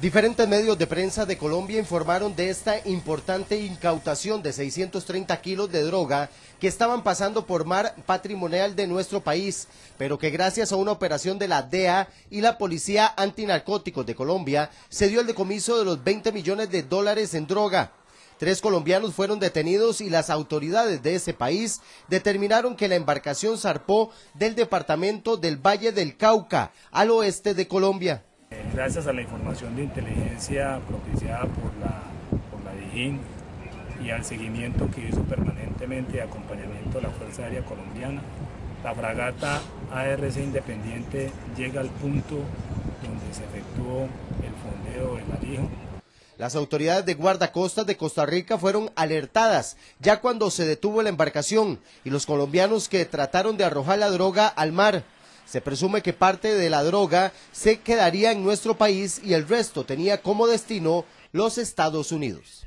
Diferentes medios de prensa de Colombia informaron de esta importante incautación de 630 kilos de droga que estaban pasando por mar patrimonial de nuestro país, pero que gracias a una operación de la DEA y la Policía Antinarcóticos de Colombia se dio el decomiso de los 20 millones de dólares en droga. Tres colombianos fueron detenidos y las autoridades de ese país determinaron que la embarcación zarpó del departamento del Valle del Cauca, al oeste de Colombia. Gracias a la información de inteligencia propiciada por la, por la DIJÍN y al seguimiento que hizo permanentemente de acompañamiento de la Fuerza Aérea Colombiana, la fragata ARC Independiente llega al punto donde se efectuó el fondeo del Arijo. Las autoridades de guardacostas de Costa Rica fueron alertadas ya cuando se detuvo la embarcación y los colombianos que trataron de arrojar la droga al mar se presume que parte de la droga se quedaría en nuestro país y el resto tenía como destino los Estados Unidos.